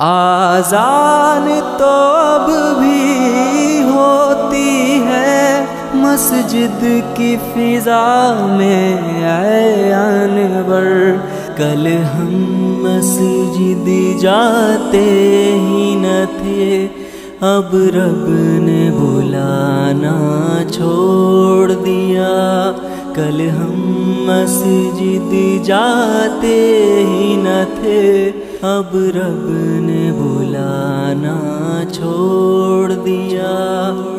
आजान तो अब भी होती है, मस्जिद की फिजा में आए अनवर। कल हम मस्जिद जाते ही न थे, अब रब ने बुलाना छोड़ दिया। कल हम मस्जिद जाते ही न थे अब रब ने बुलाना छोड़ दिया।